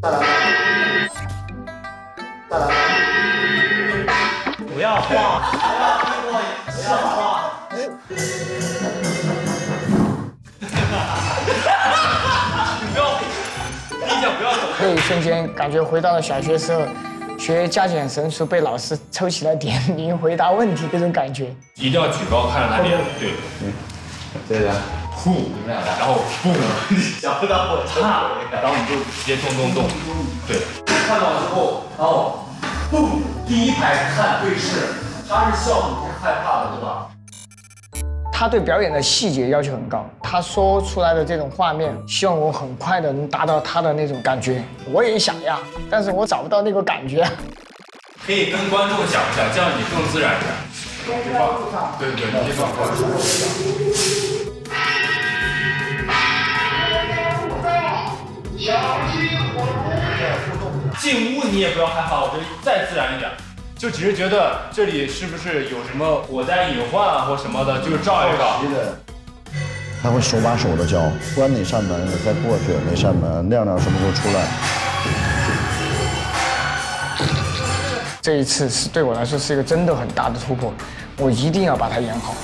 不要晃，不要逼我，不要晃。你不要，第一脚不要走。那一瞬间，感觉回到了小学时候，学加减乘除被老师抽起来点名回答问题那种感觉。一定要举高看着他脸，对，对的，呼，你们俩然后嘣，想不到我啪，然后你就直接咚咚咚，对，看到之后，然后，嘣，第一排看对视，他是笑，你是害怕的，对吧？他对表演的细节要求很高，他说出来的这种画面，希望我很快的能达到他的那种感觉。我也想呀，但是我找不到那个感觉。可以跟观众讲一下，这样你更自然一点。别放，对对对，别放。进屋你也不要害怕，我觉得再自然一点，就只是觉得这里是不是有什么火灾隐患啊或什么的，就是照一照。他会手把手的教，关哪扇门再过去，哪扇门亮亮什么时候出来。这一次是对我来说是一个真的很大的突破，我一定要把它演好。